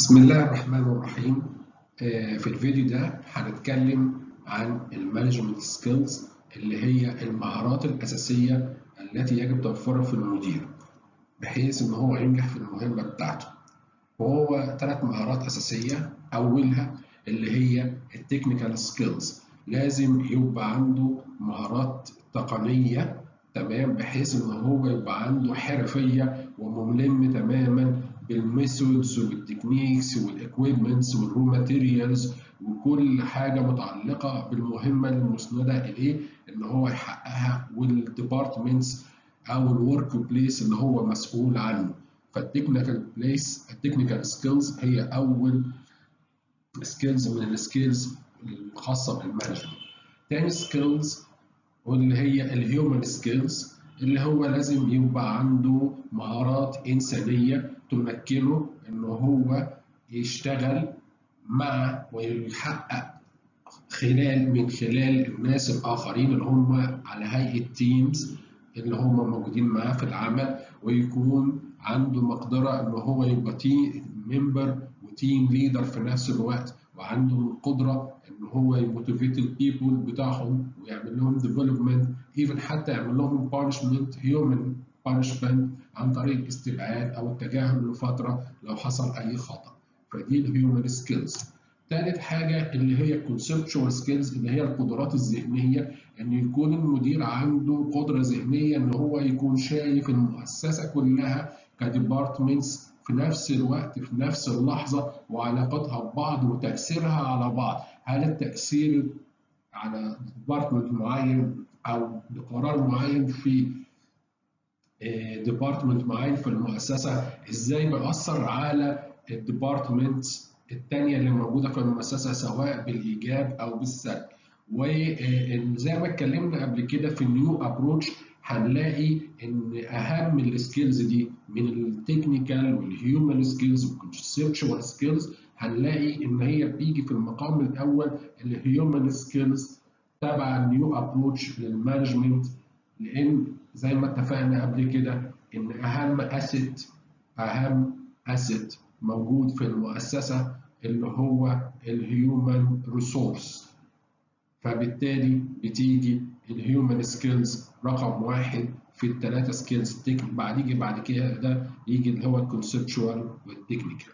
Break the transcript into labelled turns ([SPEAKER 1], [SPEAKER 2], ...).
[SPEAKER 1] بسم الله الرحمن الرحيم. آه، في الفيديو ده هنتكلم عن ال management skills اللي هي المهارات الأساسية التي يجب توفرها في المدير بحيث إن هو ينجح في المهمة بتاعته. وهو ثلاث مهارات أساسية أولها اللي هي ال technical skills. لازم يبقى عنده مهارات تقنية تمام بحيث إن هو يبقى عنده حرفية وملم تماما بالميثودز والتكنيكس والاكويبمنتس والرو ماتيريالز وكل حاجة متعلقة بالمهمة المسندة إليه إن هو يحققها وال departments أو ال work place اللي هو مسؤول عنه. فال technical place ال technical skills هي أول skills من ال skills الخاصة بال management تاني skills واللي هي ال human skills اللي هو لازم يبقى عنده مهارات إنسانية تمكنه إن هو يشتغل مع ويحقق خلال من خلال الناس الآخرين اللي هم على هيئة teams اللي هم موجودين معاه في العمل ويكون عنده مقدرة إن هو يبقى team member و team leader في نفس الوقت. وعنده القدرة إن هو ي motivate ال people بتاعهم ويعمل لهم development even حتى يعمل لهم punishment human punishment عن طريق الاستبعاد أو التجاهل لفترة لو حصل أي خطأ. فدي ال human skills ثالث حاجة اللي هي ال conceptual skills اللي هي القدرات الذهنية إن يكون المدير عنده قدرة ذهنية إن هو يكون شايف المؤسسة كلها ك departments في نفس الوقت في نفس اللحظة وعلاقتها ببعض وتأثيرها على بعض. هل التأثير على department معين أو قرار معين في department معين في المؤسسة إزاي بيأثر على ال department الثانية اللي موجودة في المؤسسة سواء بالإيجاب أو بالسلب؟ وزي ما اتكلمنا قبل كده في ال new approach هنلاقي إن أهم السكيلز دي من التكنيكال والهيومن سكيلز والكونسبشوال سكيلز هنلاقي إن هي بتيجي في المقام الأول ال human skills تبع ال new approach لل management لأن زي ما اتفقنا قبل كده إن أهم asset أهم asset موجود في المؤسسة اللي هو ال human resource فبالتالي بتيجي ال human skills رقم واحد في الثلاثه skills بعد يجي بعد كده ده يجي اللي هو ال conceptual وال technical